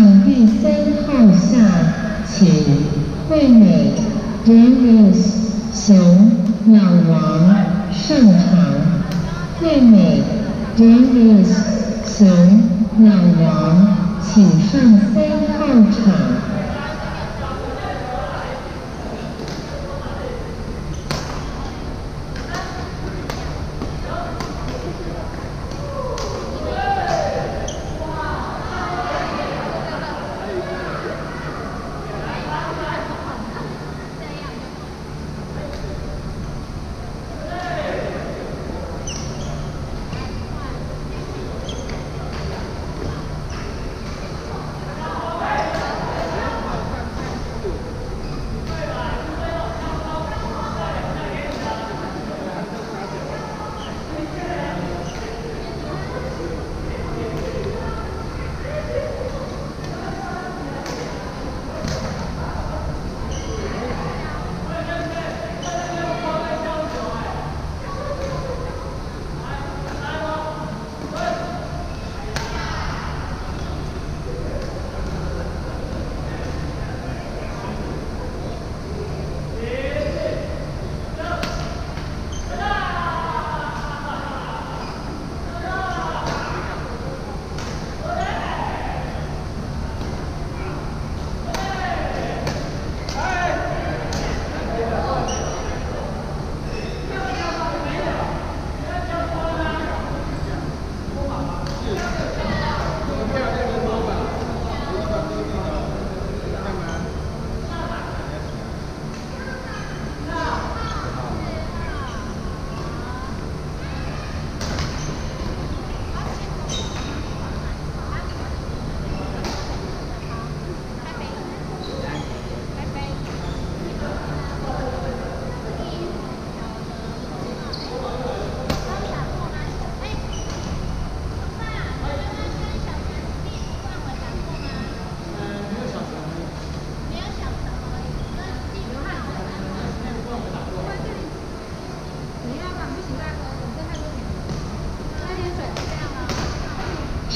场地三号下，请惠美 Davis 熊鸟王上场。惠美 Davis 熊鸟王，请上三号场。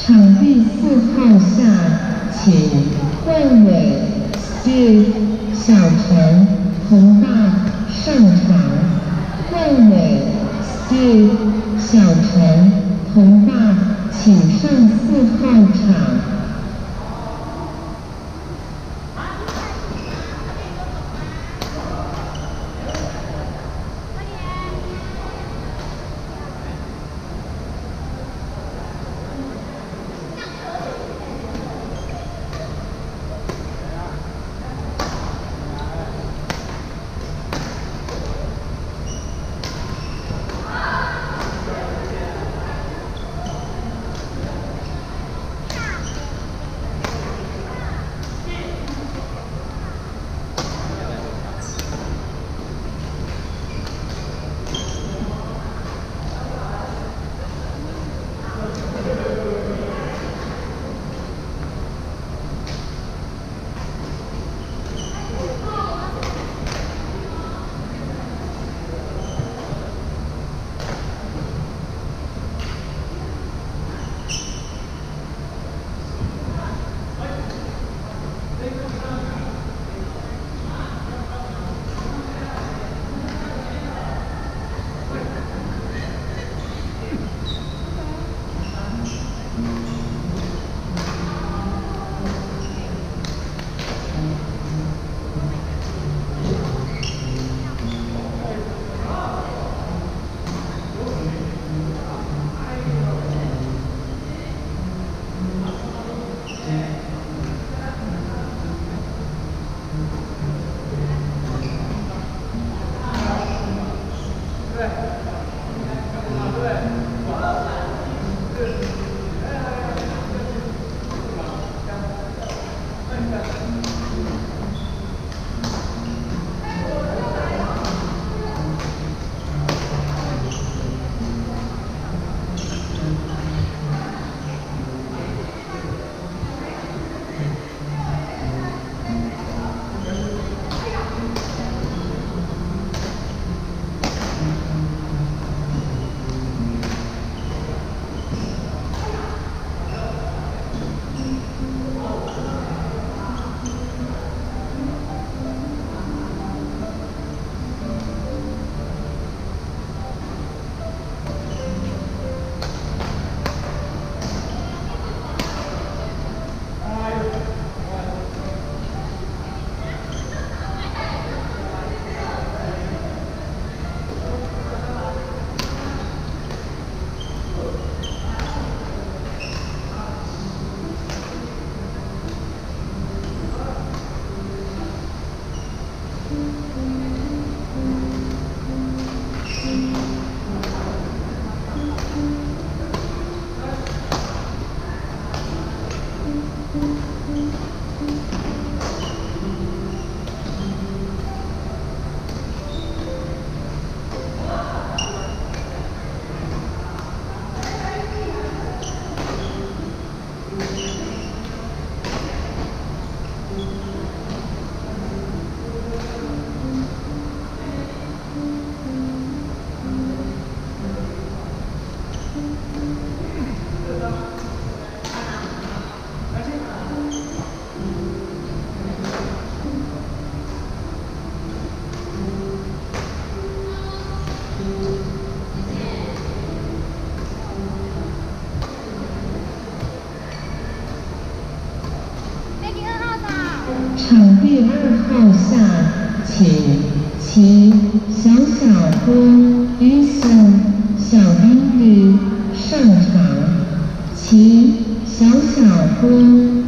场地四号下，请范伟、谢、小陈、洪大上场。范伟、谢、小陈、洪大，请上二号下，请骑小小哥 Eason 小英语上场，骑小小哥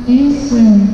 Eason